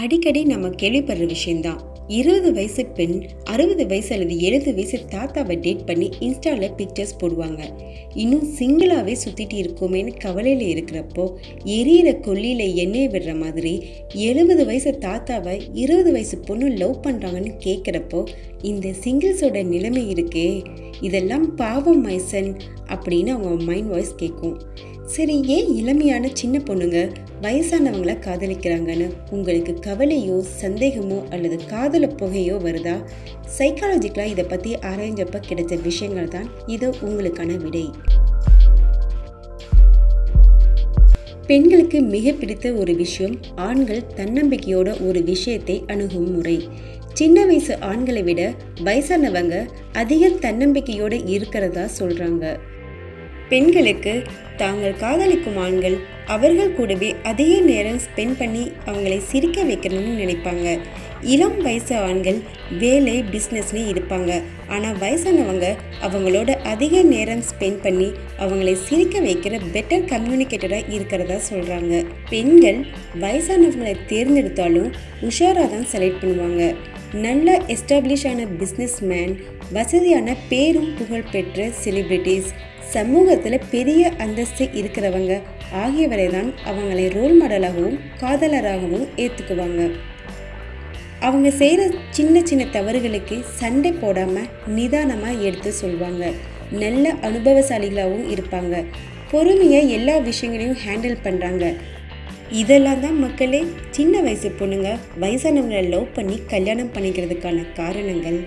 அடிக்கடி நம்ம கேள்விப்படுற விஷயம்தான். இருபது வயசு பெண் அறுபது வயசு அல்லது எழுபது வயசு தாத்தாவை டேட் பண்ணி இன்ஸ்டாவில் பிக்சர்ஸ் போடுவாங்க. இன்னும் சிங்கிளாகவே சுற்றிட்டு இருக்கோமேன்னு கவலையில் இருக்கிறப்போ எரியிற கொல்லியில் எண்ணெய் விடுற மாதிரி எழுபது வயசு தாத்தாவை இருபது வயசு பொண்ணு லவ் பண்ணுறாங்கன்னு கேட்குறப்போ இந்த சிங்கிள்ஸோட நிலைமை இருக்கே இதெல்லாம் பாவம் மைசன் அப்படின்னு அவங்க மைண்ட் வாய்ஸ் கேட்கும் சரி ஏன் இளமையான சின்ன பொண்ணுங்க வயசானவங்கள காதலிக்கிறாங்கன்னு உங்களுக்கு கவலையோ சந்தேகமோ அல்லது காதல புகையோ வருதா? சைக்காலஜிக்கலாக இதை பற்றி ஆராய்ஞ்சப்ப கிடைச்ச விஷயங்கள் தான் இது உங்களுக்கான விடை. பெண்களுக்கு மிக பிடித்த ஒரு விஷயம் ஆண்கள் தன்னம்பிக்கையோட ஒரு விஷயத்தை அணுகும் முறை. சின்ன வயசு ஆண்களை விட வயசானவங்க அதிக தன்னம்பிக்கையோடு இருக்கிறதா சொல்கிறாங்க பெண்களுக்கு தாங்கள் காதலிக்கும் ஆண்கள் அவர்கள் கூடவே அதிக நேரம் ஸ்பெண்ட் பண்ணி அவங்களை சிரிக்க வைக்கணும்னு நினைப்பாங்க. இளம் வயசு ஆண்கள் வேலை பிஸ்னஸ்னு இருப்பாங்க. ஆனால் வயசானவங்க அவங்களோட அதிக நேரம் ஸ்பெண்ட் பண்ணி அவங்களை சிரிக்க வைக்கிற பெட்டர் கம்யூனிகேட்டராக இருக்கிறதா சொல்கிறாங்க பெண்கள் வயசானவங்களை தேர்ந்தெடுத்தாலும் உஷாராக தான் செலக்ட் பண்ணுவாங்க. நல்ல எஸ்டாப்ளிஷ் ஆன பிஸ்னஸ் மேன் வசதியான பேரும் புகழ் பெற்ற செலிப்ரிட்டிஸ் சமூகத்தில் பெரிய அந்தஸ்து இருக்கிறவங்க. ஆகியவரை தான் அவங்களை ரோல் மாடலாகவும் காதலராகவும் ஏற்றுக்குவாங்க அவங்க செய்கிற சின்ன சின்ன தவறுகளுக்கு சண்டை போடாமல் நிதானமாக எடுத்து சொல்லுவாங்க நல்ல அனுபவசாலிகளாகவும் இருப்பாங்க. பொறுமையாக எல்லா விஷயங்களையும் ஹேண்டில் பண்ணுறாங்க இதெல்லாம் தான் மக்களே சின்ன வயசு பொண்ணுங்க வயசானவங்களை லவ் பண்ணி கல்யாணம் பண்ணிக்கிறதுக்கான காரணங்கள்.